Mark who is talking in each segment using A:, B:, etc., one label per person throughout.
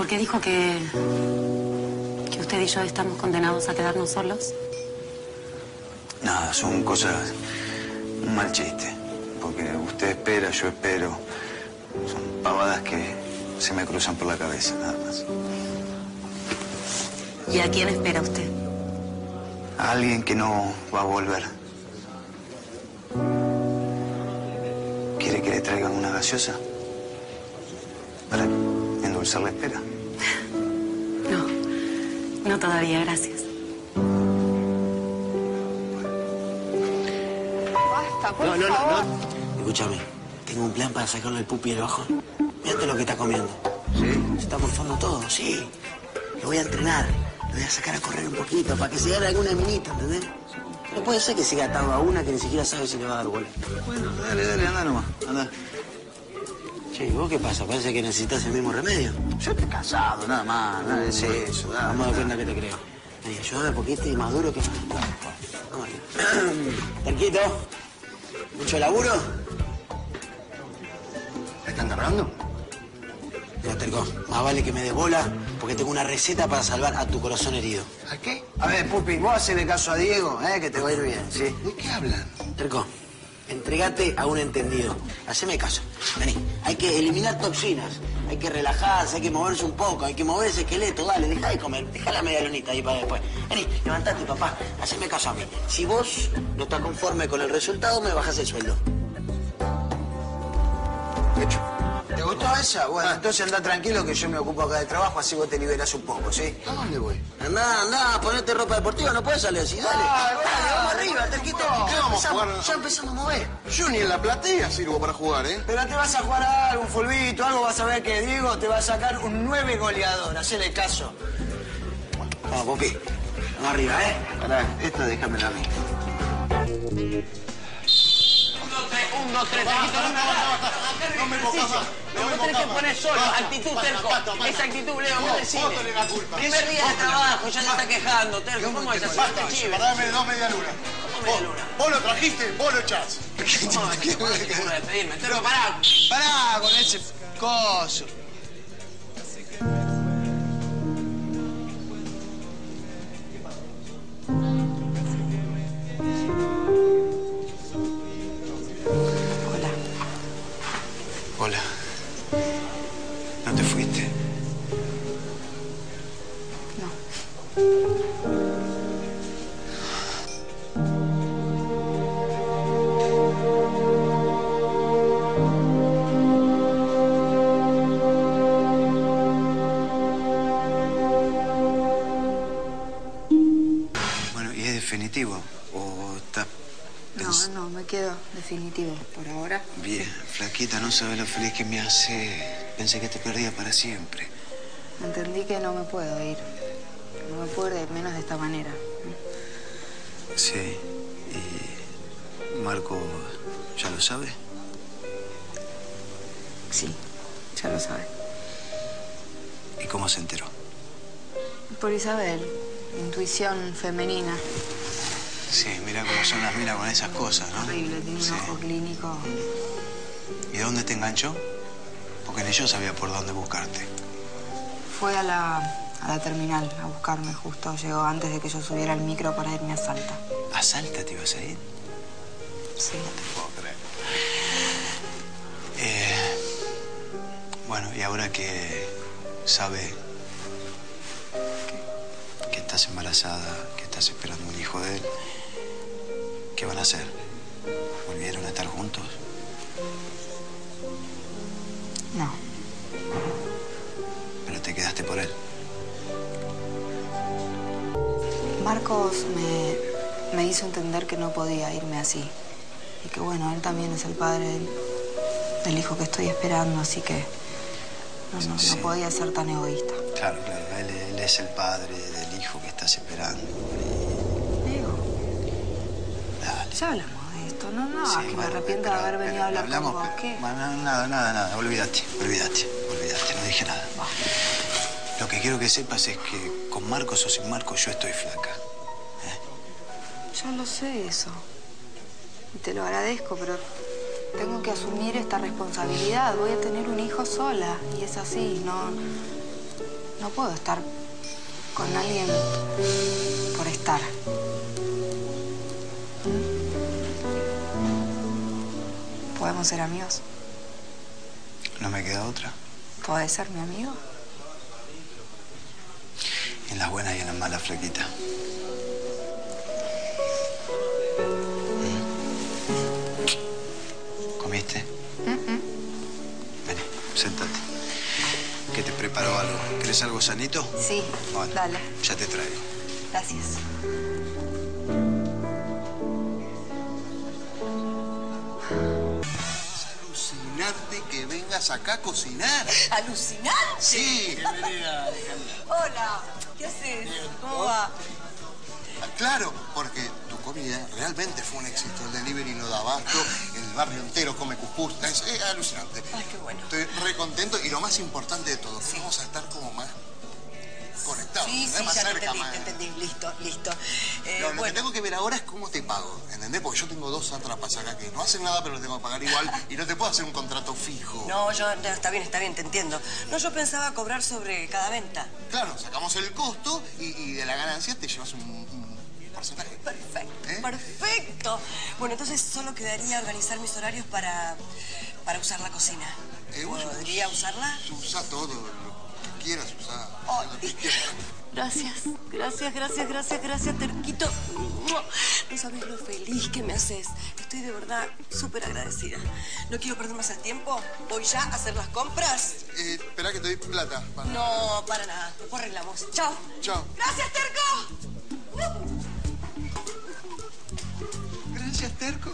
A: ¿Por qué dijo que... que usted y yo estamos condenados a quedarnos solos?
B: Nada, son cosas... un mal chiste. Porque usted espera, yo espero. Son pavadas que se me cruzan por la cabeza, nada más.
A: ¿Y a quién espera usted?
B: A alguien que no va a volver. ¿Quiere que le traigan una gaseosa? Para endulzar la espera.
A: No, no todavía, gracias.
C: Basta, por
D: No, no, no,
C: favor.
D: no. Escúchame, tengo un plan para sacarlo del pupi del bajón. Mírate lo que está comiendo.
B: ¿Sí?
D: Se está morfando todo, sí. Lo voy a entrenar. Lo voy a sacar a correr un poquito para que se agarre alguna minita, ¿entendés? No puede ser que siga atado a una que ni siquiera sabe si le va a dar bola.
B: Bueno, dale, dale, anda nomás, anda.
D: Che, ¿y vos qué pasa? Parece que necesitas el mismo remedio.
B: Yo estoy cansado, nada más, nada de eso. dale,
D: Vamos a dar cuenta que te creo. Ayúdame porque este es más duro que... Terquito, ¿mucho laburo?
E: ¿Están cargando?
D: No, Terco, más vale que me des bola porque tengo una receta para salvar a tu corazón herido.
E: ¿A qué?
B: A ver, Pupi, vos hacele caso a Diego, eh, que te va a ir bien, ¿sí?
E: ¿De qué hablan?
D: Terco, entregate a un entendido. Haceme caso. Vení, hay que eliminar toxinas. Hay que relajarse, hay que moverse un poco, hay que mover ese esqueleto. Dale, deja de comer, deja la medialunita ahí para después. Vení, levantate, papá. Haceme caso a mí. Si vos no estás conforme con el resultado, me bajas el sueldo.
B: ¿Te gustó esa? Bueno, entonces anda tranquilo que yo me ocupo acá de trabajo, así vos te liberas un poco, ¿sí?
E: ¿A dónde voy?
D: Andá, andá, ponete ropa deportiva, no puedes salir así, dale.
B: Ah,
D: dale, vamos arriba, Terquito.
E: ¿Qué vamos a
D: Empezamos,
E: jugar?
D: Ya empezamos a mover.
E: Yo ni en la platea sirvo para jugar, ¿eh?
B: Pero te vas a jugar a algo, un fulbito, algo, vas a ver que Diego te va a sacar un nueve goleador, hacele caso.
D: Vamos, Popi. Vamos arriba, ¿eh?
B: Pará, esta déjamela a mí.
F: Un, dos, tres, no me.
E: No me
F: tenés que poner solo, actitud, Terco. Esa actitud, Leo. Vos
E: tenés la culpa.
F: Primer día de trabajo, ya está quejando, Terco. ¿Cómo es así? No
E: dos media luna. Vos lo trajiste, vos lo echás.
F: Pará
B: con ese coso.
C: Quedo definitivo por ahora.
B: Bien, flaquita, no sabes lo feliz que me hace. Pensé que te perdía para siempre.
C: Entendí que no me puedo ir. No me puedo ir, menos de esta manera.
B: Sí. ¿Y Marco ya lo sabe?
C: Sí, ya lo sabe.
B: ¿Y cómo se enteró?
C: Por Isabel, intuición femenina.
B: Sí, mira cómo son las minas con esas cosas, ¿no?
C: Horrible, tiene un
B: Sí.
C: ojo clínico.
B: ¿Y dónde te enganchó? Porque ni yo sabía por dónde buscarte.
C: Fue a la, a la terminal a buscarme justo. Llegó antes de que yo subiera al micro para irme a Salta.
B: ¿A Salta te ibas a ir?
C: Sí.
B: puedo creer. Eh, bueno, y ahora que sabe que estás embarazada, que estás esperando un hijo de él, ¿qué van a hacer? ¿Volvieron a estar juntos?
C: No,
B: Pero te quedaste por él.
C: Marcos me, me hizo entender que no podía irme así. Y que bueno, él también es el padre del, del hijo que estoy esperando, así que no, no,
B: Sí.
C: no podía ser tan egoísta.
B: Claro, claro. Él, él es el padre del hijo que estás esperando.
C: Diego,
B: Dale.
C: Ya hablamos de esto, no, no,
B: Sí,
C: es que me arrepiento
B: pero-
C: de haber venido a hablar
B: hablamos,
C: con vos. ¿Qué?
B: bueno, nada, nada, nada. Olvídate, olvídate, olvídate. No dije nada. Lo que quiero que sepas es que con Marcos o sin Marcos yo estoy flaca.
C: Yo lo sé eso. Y te lo agradezco, pero tengo que asumir esta responsabilidad. Voy a tener un hijo sola. Y es así, no. no puedo estar con alguien por estar. ¿Podemos ser amigos?
B: No me queda otra.
C: ¿Podés ser mi amigo?
B: En las buenas y en las malas, flequita. Mm. ¿Comiste? Vení, sentate. Que te preparo algo. ¿Querés algo sanito?
C: Sí,
B: Bueno,
C: dale.
B: Ya te traigo.
C: Gracias.
E: Que vengas acá a cocinar.
G: ¿Alucinante?
E: Sí.
G: Hola, ¿qué haces? ¿Cómo va?
E: Ah, Claro, porque tu comida realmente fue un éxito. El delivery no da abasto, el barrio entero come cuscús. Es, es alucinante.
G: Ay, qué bueno.
E: Estoy re contento y lo más importante de todo, que vamos a estar como más conectados,
G: Sí, sí,
E: más
G: ya
E: cerca,
G: entendí,
E: más...
G: entendí. Listo, listo. Eh,
E: No, lo que tengo que ver ahora es cómo te pago, ¿entendés? Porque yo tengo dos atrapas acá que no hacen nada, pero los tengo que pagar igual y no te puedo hacer un contrato fijo.
G: no, yo, no, está bien, está bien, te entiendo. No, yo pensaba cobrar sobre cada venta.
E: Claro, sacamos el costo y, y de la ganancia te llevas un, un porcentaje.
G: Perfecto,
E: ¿Eh?
G: perfecto. Bueno, entonces solo quedaría organizar mis horarios para, para usar la cocina.
E: Eh,
G: ¿Podría usarla?
E: Usa todo, quieras lo que quieras.
G: Gracias, gracias, gracias, gracias, gracias, Terquito. No sabes lo feliz que me haces. Estoy de verdad súper agradecida. No quiero perder más el tiempo. Voy ya a hacer las compras.
E: Eh, espera que te doy plata. para-
G: No, para nada. Después arreglamos. Chao.
E: Chao.
G: Gracias, Terco.
B: Gracias, Terco.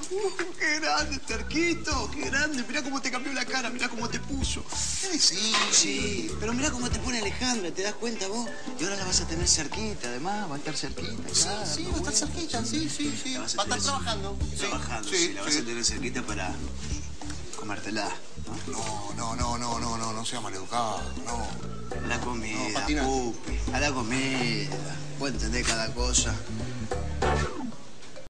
B: qué grande, Terquito. Qué grande. Mirá cómo te cambió la cara, mirá cómo te puso.
E: ¿Qué decís?
D: Sí, pero mira cómo te pone Alejandra, ¿te das cuenta vos? Y ahora la vas a tener cerquita, además, va a estar cerquita.
E: Sí,
D: claro,
E: sí, va a estar cerquita, sí, sí, sí. Va a estar
D: tener-
E: trabajando. Sí,
D: Trabajando, sí, la vas a tener cerquita para comértela, ¿no?
E: No, no, no, no, no, no, no sea maleducado, no.
D: A la
E: No,
D: comida,
E: patina.
D: Pupi, a la comida. Vos entendés cada cosa.